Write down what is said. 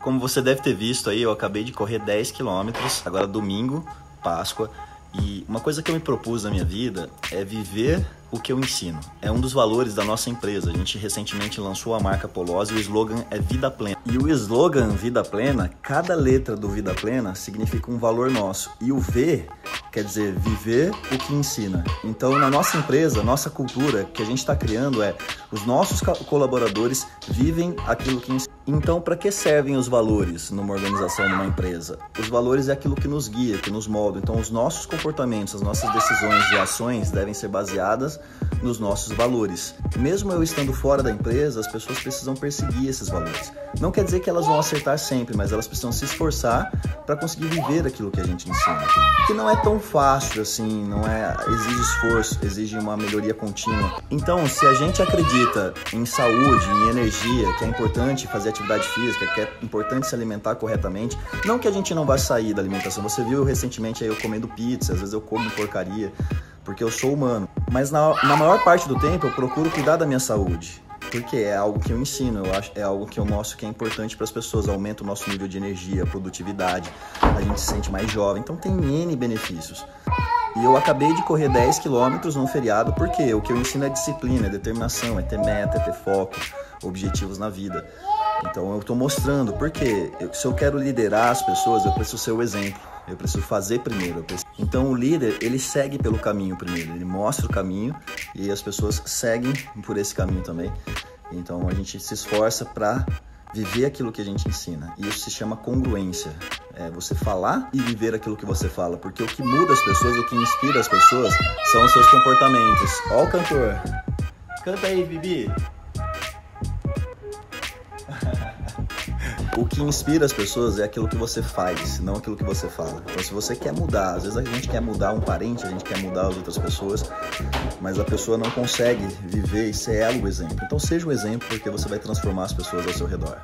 Como você deve ter visto aí, eu acabei de correr 10 quilômetros, agora domingo, Páscoa, e uma coisa que eu me propus na minha vida é viver o que eu ensino. É um dos valores da nossa empresa. A gente recentemente lançou a marca Polose e o slogan é Vida Plena. E o slogan Vida Plena, cada letra do Vida Plena significa um valor nosso. E o V quer dizer viver o que ensina. Então, na nossa empresa, nossa cultura que a gente está criando é os nossos colaboradores vivem aquilo que ensina. Então, para que servem os valores numa organização, numa empresa? Os valores é aquilo que nos guia, que nos molda. Então, os nossos comportamentos, as nossas decisões e ações devem ser baseadas nos nossos valores. Mesmo eu estando fora da empresa, as pessoas precisam perseguir esses valores. Não quer dizer que elas vão acertar sempre, mas elas precisam se esforçar para conseguir viver aquilo que a gente ensina. Que não é tão fácil assim, não é, exige esforço, exige uma melhoria contínua. Então, se a gente acredita em saúde, em energia, que é importante fazer atividade física, que é importante se alimentar corretamente, não que a gente não vá sair da alimentação. Você viu recentemente aí eu comendo pizza, às vezes eu como porcaria, porque eu sou humano. Mas na, na maior parte do tempo eu procuro cuidar da minha saúde porque é algo que eu ensino, eu acho, é algo que eu mostro que é importante para as pessoas, aumenta o nosso nível de energia, produtividade, a gente se sente mais jovem, então tem N benefícios. E eu acabei de correr 10 quilômetros num feriado porque o que eu ensino é disciplina, é determinação, é ter meta, é ter foco, objetivos na vida. Então eu estou mostrando porque se eu quero liderar as pessoas, eu preciso ser o exemplo. Eu preciso fazer primeiro. Preciso... Então o líder, ele segue pelo caminho primeiro, ele mostra o caminho e as pessoas seguem por esse caminho também. Então a gente se esforça para viver aquilo que a gente ensina. E isso se chama congruência. É você falar e viver aquilo que você fala, porque o que muda as pessoas, o que inspira as pessoas são os seus comportamentos. Ó o cantor. Canta aí, Bibi. o que inspira as pessoas é aquilo que você faz, não aquilo que você fala. Então, se você quer mudar, às vezes a gente quer mudar um parente, a gente quer mudar as outras pessoas, mas a pessoa não consegue viver e ser ela o exemplo. Então, seja o exemplo porque você vai transformar as pessoas ao seu redor.